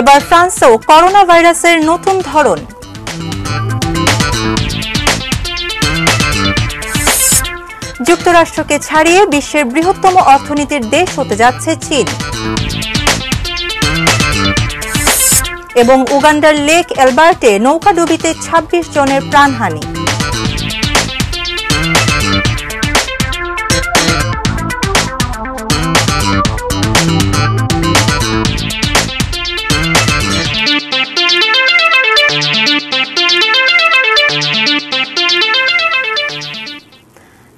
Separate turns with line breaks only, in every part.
এবার ফ্রান্সেও করোনা ভাইরাসের নতুন ধরন। যুক্তরাষ্ট্রকে ছাড়িয়ে বিশ্বের বৃহত্তম অর্থনীতির দেশ হতে যাচ্ছে চীন। এবং উগান্ডার লেক এলবার্টে নৌকাডুবিতে ২৬ জনের প্রাণহানি।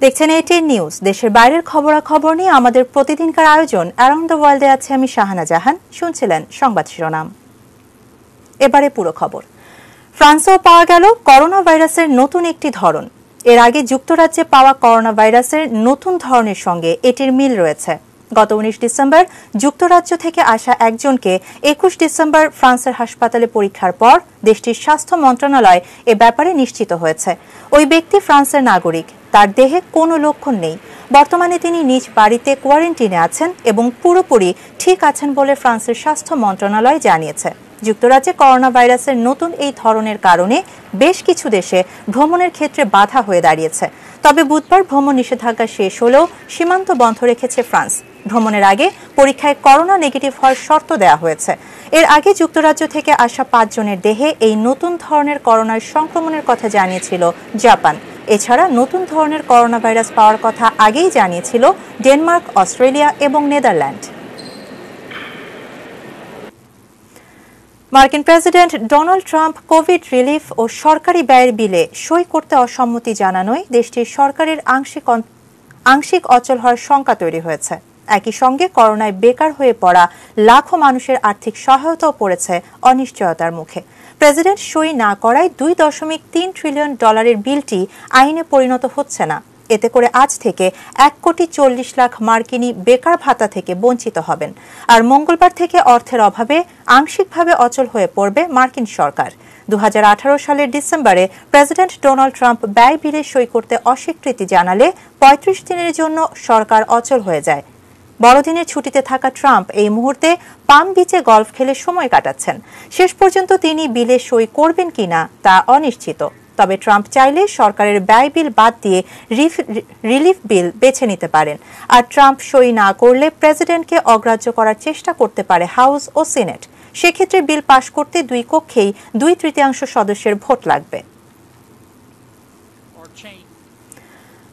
দেখছেন এটি নিউজ দেশের বাইরের খবরাখবর নিয়ে আমাদের প্রতিদিনকার আয়োজন। অ্যারাউন্ড দ্য ওয়ার্ল্ডে আছে আমি শাহানা জাহান। শুনছিলেন সংবাদ শিরোনাম। এবারে পুরো খবর। ফ্রান্সেও পাওয়া গেল করোনা ভাইরাসের নতুন একটি ধরন। এর আগে যুক্তরাজ্যে পাওয়া করোনা ভাইরাসের নতুন ধরনের সঙ্গে এটির মিল রয়েছে। গত উনিশ ডিসেম্বর যুক্তরাজ্য থেকে আসা একজনকে একুশ ডিসেম্বর ফ্রান্সের হাসপাতালে পরীক্ষার পর দেশটির স্বাস্থ্য মন্ত্রণালয় এ ব্যাপারে নিশ্চিত হয়েছে। ওই ব্যক্তি ফ্রান্সের নাগরিক। তার দেহে কোনো লক্ষণ নেই। বর্তমানে তিনি নিজ বাড়িতে কোয়ারেন্টিনে আছেন এবং পুরোপুরি ঠিক আছেন বলে ফ্রান্সের স্বাস্থ্য মন্ত্রণালয় জানিয়েছে। যুক্তরাজ্যে করোনা ভাইরাসের নতুন এই ধরনের কারণে বেশ কিছু দেশে ভ্রমণের ক্ষেত্রে বাধা হয়ে দাঁড়িয়েছে। তবে বুধবার ভ্রমণ নিষেধাজ্ঞা শেষ হলেও সীমান্ত বন্ধ রেখেছে ফ্রান্স। ভ্রমণের আগে পরীক্ষায় করোনা নেগেটিভ হওয়ার শর্ত দেওয়া হয়েছে। এর আগে যুক্তরাজ্য থেকে আসা পাঁচজনের দেহে এই নতুন ধরনের করোনার সংক্রমণের কথা জানিয়েছিল জাপান। এছাড়া নতুন ধরনের করোনা ভাইরাস পাওয়ার কথা আগেই জানিয়েছিল ডেনমার্ক, অস্ট্রেলিয়া এবং নেদারল্যান্ড। মার্কিন president Donald Trump covid relief ও সরকারি ব্যয়ের বিলে সই করতে অসম্মতি জানানোয় দেশটির সরকারের আংশিক আংশিক অচল হওয়ার শঙ্কা তৈরি হয়েছে। একই সঙ্গে করোনায় বেকার হয়ে পড়া লাখো মানুষের আর্থিক সহায়তাও পড়েছে অনিশ্চয়তার মুখে। প্রেসিডেন্ট সই না করায় দুই দশমিক তিন ট্রিলিয়ন ডলারের বিলটি আইনে পরিণত হচ্ছে না। এতে করে আজ থেকে এক কোটি চল্লিশ লাখ মার্কিনী বেকার ভাতা থেকে বঞ্চিত হবেন। আর মঙ্গলবার থেকে অর্থের অভাবে আংশিকভাবে অচল হয়ে পড়বে মার্কিন সরকার। দু হাজার আঠারো সালের ডিসেম্বরে প্রেসিডেন্ট ডোনাল্ড ট্রাম্প ব্যয় বিলে সই করতে অস্বীকৃতি জানালে পঁয়ত্রিশ দিনের জন্য সরকার অচল হয়ে যায়। বড়দিনের ছুটিতে থাকা ট্রাম্প এই মুহূর্তে পাম বিচে গলফ খেলে সময় কাটাচ্ছেন। শেষ পর্যন্ত তিনি বিলে সই করবেন কিনা তা অনিশ্চিত। তবে ট্রাম্প চাইলে সরকারের ব্যয় বিল বাদ দিয়ে রিলিফ বিল বেছে নিতে পারেন। আর ট্রাম্প সই না করলে প্রেসিডেন্টকে অগ্রাহ্য করার চেষ্টা করতে পারে হাউস ও সিনেট। সেক্ষেত্রে বিল পাশ করতে দুই কক্ষেই দুই তৃতীয়াংশ সদস্যের ভোট লাগবে।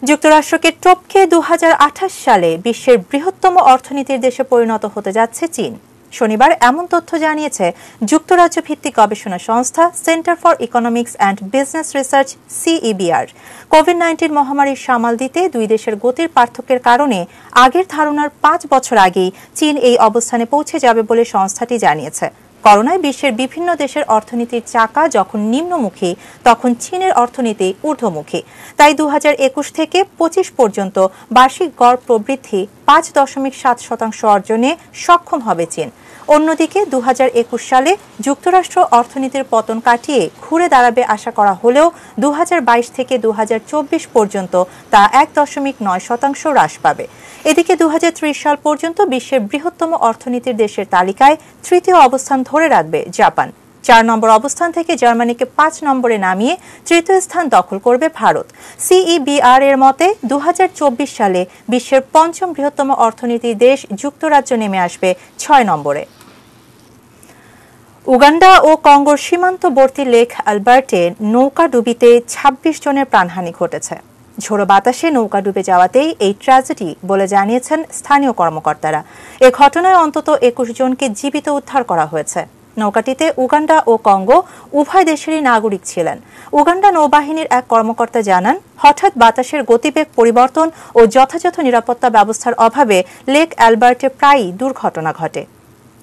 যুক্তরাষ্ট্রকে টপকে দু হাজার আঠাশ সালে বিশ্বের বৃহত্তম অর্থনীতির দেশে পরিণত হতে যাচ্ছে চীন। শনিবার এমন তথ্য জানিয়েছে যুক্তরাজ্য ভিত্তিক গবেষণা সংস্থা centre for economics and business research, CEBR. Covid nineteen মহামারীর সামাল দিতে দুই দেশের গতির পার্থক্যের কারণে আগের ধারণার পাঁচ বছর আগেই চীন এই অবস্থানে পৌঁছে যাবে বলে সংস্থাটি জানিয়েছে। করোনায় বিশ্বের বিভিন্ন দেশের অর্থনীতির চাকা যখন নিম্নমুখী, তখন চীনের অর্থনীতি ঊর্ধ্বমুখী। তাই দুহাজার একুশ থেকে পঁচিশ পর্যন্ত বার্ষিক গড় প্রবৃদ্ধি পাঁচ দশমিক সাত শতাংশ অর্জনে সক্ষম হবে চীন। অন্যদিকে দু হাজার একুশ সালে যুক্তরাষ্ট্র অর্থনীতির পতন কাটিয়ে ঘুরে দাঁড়াবে আশা করা হলেও দু হাজার বাইশ থেকে দু হাজার চব্বিশ পর্যন্ত তা এক দশমিক নয় শতাংশ হ্রাস পাবে। এদিকে দু হাজার ত্রিশ সাল পর্যন্ত বিশ্বের বৃহত্তম অর্থনীতির দেশের তালিকায় তৃতীয় অবস্থান ধরে রাখবে জাপান। চার নম্বর অবস্থান থেকে জার্মানিকে পাঁচ নম্বরে নামিয়ে তৃতীয় স্থান দখল করবে ভারত। সিইবিআর এর মতে দু হাজার চব্বিশ সালে বিশ্বের পঞ্চম বৃহত্তম অর্থনীতির দেশ যুক্তরাজ্য নেমে আসবে ছয় নম্বরে। উগান্ডা ও কঙ্গোর সীমান্তবর্তী লেক আলবার্টে নৌকা ডুবিতে ২৬ জনের প্রাণহানি ঘটেছে। ঝোড়ো বাতাসে নৌকা ডুবে যাওয়াতেই এই ট্র্যাজেডি বলে জানিয়েছেন স্থানীয় কর্মকর্তারা। এ ঘটনায় অন্তত একুশ জনকে জীবিত উদ্ধার করা হয়েছে। নৌকাটিতে উগান্ডা ও কঙ্গো উভয় দেশেরই নাগরিক ছিলেন। উগান্ডা নৌবাহিনীর এক কর্মকর্তা জানান, হঠাৎ বাতাসের গতিবেগ, পরিবর্তন ও যথাযথ নিরাপত্তা ব্যবস্থার অভাবে লেক অ্যালবার্টে প্রায়ই দুর্ঘটনা ঘটে।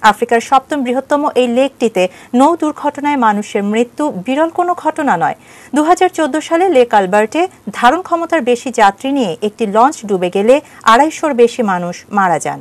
আফ্রিকার সপ্তম বৃহত্তম এই লেকটিতে নৌ দুর্ঘটনায় মানুষের মৃত্যু বিরল কোনো ঘটনা নয়। দু সালে লেক আলবার্টে ধারণ ক্ষমতার বেশি যাত্রী নিয়ে একটি লঞ্চ ডুবে গেলে আড়াইশোর বেশি মানুষ মারা যান।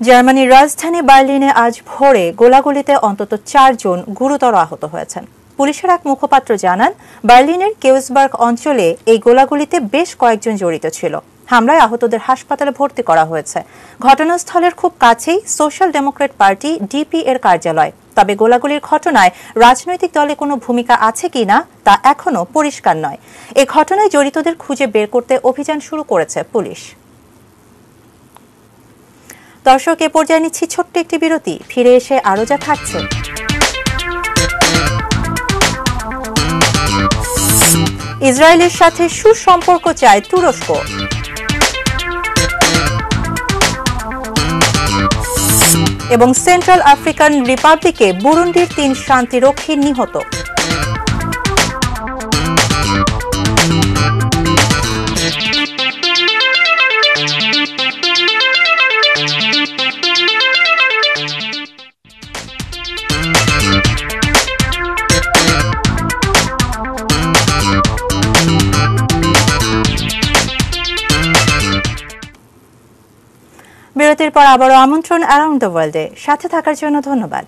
জার্মানির রাজধানী বার্লিনে আজ ভোরে গোলাগুলিতে অন্তত চারজন গুরুতর আহত হয়েছেন। পুলিশের এক মুখপাত্র জানান, বার্লিনের কেউসবার্গ অঞ্চলে এই গোলাগুলিতে বেশ কয়েকজন জড়িত ছিল। হামলায় আহতদের হাসপাতালে ভর্তি করা হয়েছে। ঘটনাস্থলের খুব কাছেই সোশ্যাল ডেমোক্রেট পার্টি ডিপি এর কার্যালয়। তবে গোলাগুলির ঘটনায় রাজনৈতিক দলে কোনো ভূমিকা আছে কি না, তা এখনও পরিষ্কার নয়। এ ঘটনায় জড়িতদের খুঁজে বের করতে অভিযান শুরু করেছে পুলিশ। দর্শক, এ পর্যায়ে নিচ্ছি ছোট্ট একটি বিরতি। ফিরে এসে আরও যা থাকছে ইসরায়েলের সাথে সুসম্পর্ক চায় তুরস্ক। এবং সেন্ট্রাল আফ্রিকান রিপাবলিকে বুরুন্ডির তিন শান্তিরক্ষী নিহত। বিরতির পর আবারও আমন্ত্রণ অ্যারাউন্ড দ্য ওয়ার্ল্ডে সাথে থাকার জন্য ধন্যবাদ।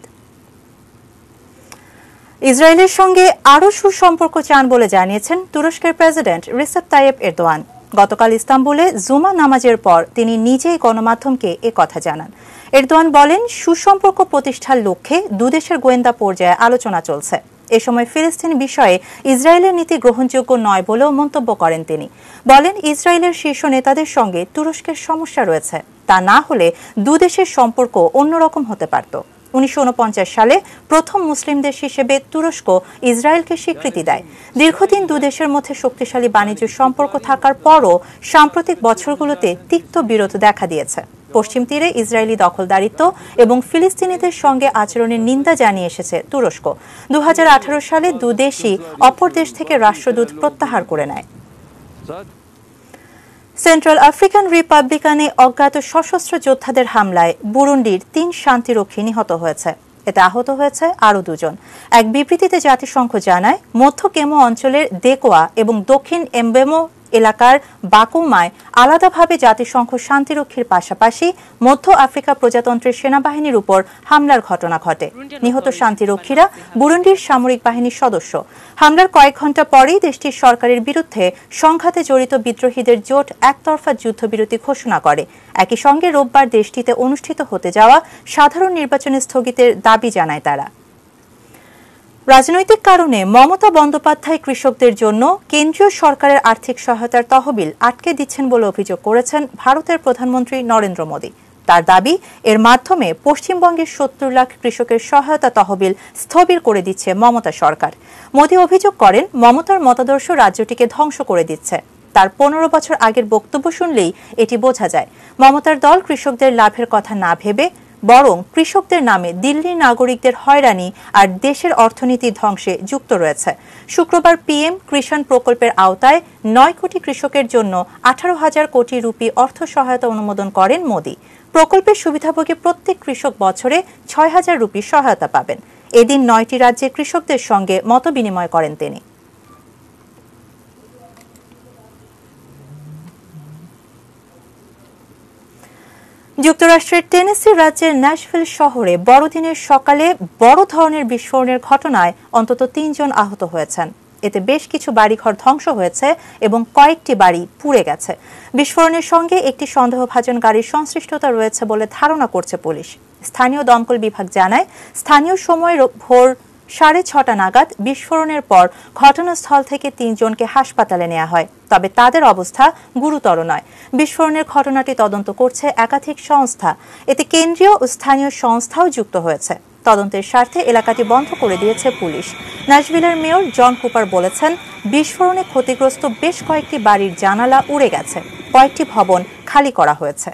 ইসরায়েলের সঙ্গে আরও সুসম্পর্ক চান বলে জানিয়েছেন তুরস্কের প্রেসিডেন্ট রিসেপ তাইয়েব এরদোয়ান। গতকাল ইস্তাম্বুলে জুমা নামাজের পর তিনি নিজেই গণমাধ্যমকে এ কথা জানান। এরদোয়ান বলেন, সুসম্পর্ক প্রতিষ্ঠার লক্ষ্যে দুদেশের গোয়েন্দা পর্যায়ে আলোচনা চলছে। এ সময় ফিলিস্তিন বিষয়ে ইসরায়েলের নীতি গ্রহণযোগ্য নয় বলেও মন্তব্য করেন তিনি। বলেন, ইসরায়েলের শীর্ষ নেতাদের সঙ্গে তুরস্কের সমস্যা রয়েছে। তা না হলে দুদেশের সম্পর্ক অন্যরকম হতে পারত। উনিশশো উনপঞ্চাশ সালে প্রথম মুসলিম দেশ হিসেবে তুরস্ক ইসরায়েলকে স্বীকৃতি দেয়। দীর্ঘদিন দুদেশের মধ্যে শক্তিশালী বাণিজ্য সম্পর্ক থাকার পরও সাম্প্রতিক বছরগুলোতে তিক্ত বিরোধ দেখা দিয়েছে। পশ্চিম তীরে ইসরায়েলি দখলদারিত্ব এবং ফিলিস্তিনিদের সঙ্গে আচরণের নিন্দা জানিয়ে এসেছে তুরস্ক। দু হাজার আঠারো সালে দুদেশই অপর দেশ থেকে রাষ্ট্রদূত প্রত্যাহার করে নেয়। সেন্ট্রাল আফ্রিকান রিপাবলিকানে অজ্ঞাত সশস্ত্র যোদ্ধাদের হামলায় বুরুন্ডির তিন শান্তিরক্ষী নিহত হয়েছে। এতে আহত হয়েছে আরও দুজন। এক বিবৃতিতে জাতিসংঘ জানায়, মধ্য কেমো অঞ্চলের দেকোয়া এবং দক্ষিণ এমবেমো এলাকার বাকুমায় আলাদাভাবে জাতিসংঘ শান্তিরক্ষীর পাশাপাশি মধ্য আফ্রিকা প্রজাতন্ত্রের সেনাবাহিনীর উপর হামলার ঘটনা ঘটে। নিহত শান্তিরক্ষীরা বুরুন্ডির সামরিক বাহিনীর সদস্য। হামলার কয়েক ঘণ্টা পরেই দেশটির সরকারের বিরুদ্ধে সংঘাতে জড়িত বিদ্রোহীদের জোট একতরফা যুদ্ধবিরতি ঘোষণা করে। একই সঙ্গে রোববার দেশটিতে অনুষ্ঠিত হতে যাওয়া সাধারণ নির্বাচনে স্থগিতের দাবি জানায় তারা। রাজনৈতিক কারণে মমতা বন্দ্যোপাধ্যায় কৃষকদের জন্য কেন্দ্রীয় সরকারের আর্থিক সহায়তার তহবিল আটকে দিচ্ছেন বলে অভিযোগ করেছেন ভারতের প্রধানমন্ত্রী নরেন্দ্র মোদী। তার দাবি, এর মাধ্যমে পশ্চিমবঙ্গের সত্তর লাখ কৃষকের সহায়তা তহবিল স্থবির করে দিচ্ছে মমতা সরকার। মোদী অভিযোগ করেন, মমতার মতাদর্শ রাজ্যটিকে ধ্বংস করে দিচ্ছে। তার পনেরো বছর আগের বক্তব্য শুনলেই এটি বোঝা যায়। মমতার দল কৃষকদের লাভের কথা না ভেবে বরং কৃষকদের নামে দিল্লির নাগরিকদের হয়রানি আর দেশের অর্থনীতি ধ্বংসে যুক্ত রয়েছে। শুক্রবার পিএম কৃষণ প্রকল্পের আওতায় নয় কোটি কৃষকের জন্য আঠারো হাজার কোটি রুপি অর্থ সহায়তা অনুমোদন করেন মোদী। প্রকল্পের সুবিধাভোগী প্রত্যেক কৃষক বছরে ছয় হাজার রুপি সহায়তা পাবেন। এদিন নয়টি রাজ্যে কৃষকদের সঙ্গে মত বিনিময় করেন তিনি। যুক্তরাষ্ট্রের টেনেসি রাজ্যের ন্যাশভিল শহরে বড়দিনের সকালে বড় ধরনের বিস্ফোরণের ঘটনায় অন্তত তিনজন আহত হয়েছেন। এতে বেশ কিছু বাড়িঘর ধ্বংস হয়েছে এবং কয়েকটি বাড়ি পুড়ে গেছে। বিস্ফোরণের সঙ্গে একটি সন্দেহভাজন গাড়ির সংশ্লিষ্টতা রয়েছে বলে ধারণা করছে পুলিশ। স্থানীয় দমকল বিভাগ জানায়, স্থানীয় সময় ভোর সাড়ে ছটা নাগাদ বিস্ফোরণের পর ঘটনাস্থল থেকে তিনজনকে হাসপাতালে নেওয়া হয়। তবে তাদের অবস্থা গুরুতর নয়। বিস্ফোরণের ঘটনাটি তদন্ত করছে একাধিক সংস্থা। এতে কেন্দ্রীয় ও স্থানীয় সংস্থাও যুক্ত হয়েছে। তদন্তের স্বার্থে এলাকাটি বন্ধ করে দিয়েছে পুলিশ। নাশভিলের মেয়র জন কুপার বলেছেন, বিস্ফোরণে ক্ষতিগ্রস্ত বেশ কয়েকটি বাড়ির জানালা উড়ে গেছে। কয়েকটি ভবন খালি করা হয়েছে।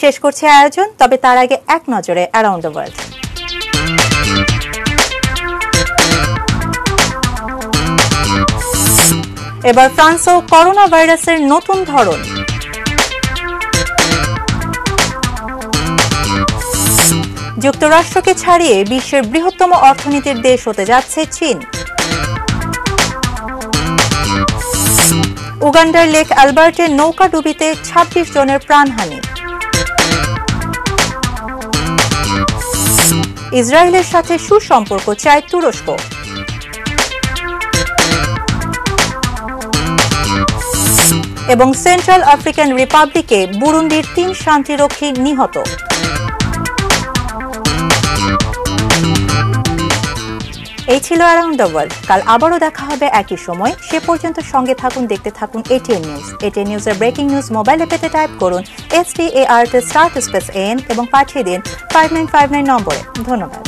শেষ করছে আয়োজন, তবে তার আগে এক নজরে অ্যারাউন্ড দ্য ওয়ার্ল্ড এবার ফ্রান্সও করোনা ভাইরাসের নতুন ধরন। যুক্তরাষ্ট্রকে ছাড়িয়ে বিশ্বের বৃহত্তম অর্থনীতির দেশ হতে যাচ্ছে চীন। উগান্ডার লেক অ্যালবার্টের নৌকা ডুবিতে ২৬ জনের প্রাণহানি। ইসরায়েলের সাথে সুসম্পর্ক চায় তুরস্ক। এবং সেন্ট্রাল আফ্রিকান রিপাবলিকে বুরুন্ডির তিন শান্তিরক্ষী নিহত। এই ছিল অ্যারাউন্ড দ্য ওয়ার্ল্ড কাল আবারও দেখা হবে একই সময়। সে পর্যন্ত সঙ্গে থাকুন, দেখতে থাকুন এটিএন নিউজ এটিএন নিউজের ব্রেকিং নিউজ মোবাইল পেতে টাইপ করুন S T A R T star space N এবং পাঠিয়ে দিন ফাইভ নাইন ফাইভ নাইন নম্বরে। ধন্যবাদ।